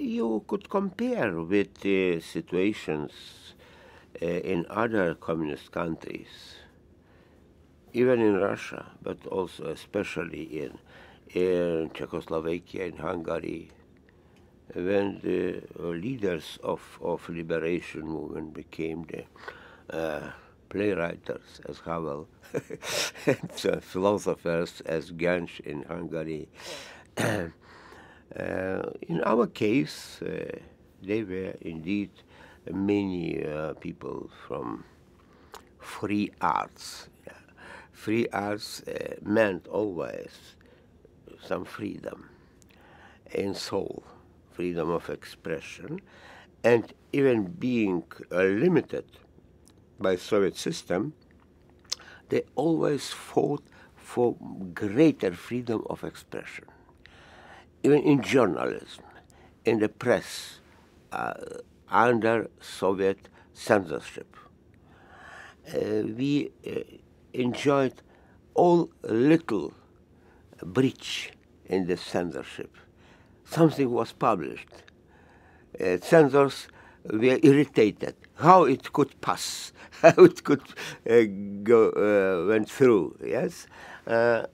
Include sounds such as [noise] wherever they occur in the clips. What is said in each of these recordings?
You could compare with the situations uh, in other communist countries, even in Russia, but also especially in, in Czechoslovakia, in Hungary, when the leaders of, of liberation movement became the uh, playwrights as Havel [laughs] and philosophers as Goncz in Hungary. [clears throat] Uh, in our case, uh, they were indeed many uh, people from free arts. Yeah. Free arts meant always some freedom in soul, freedom of expression, and even being uh, limited by Soviet system, they always fought for greater freedom of expression even in journalism, in the press, uh, under Soviet censorship. Uh, we uh, enjoyed all little breach in the censorship. Something was published. Uh, censors were irritated how it could pass, [laughs] how it could uh, go uh, went through. Yes, uh,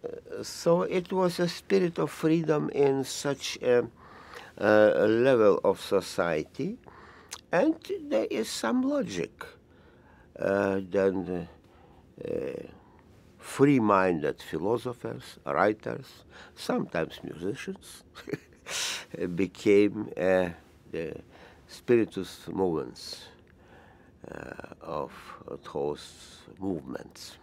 so it was a spirit of freedom in such a, a level of society, and there is some logic. Uh, then uh, free-minded philosophers, writers, sometimes musicians, [laughs] became uh, the spiritus movens Uh, of those movements.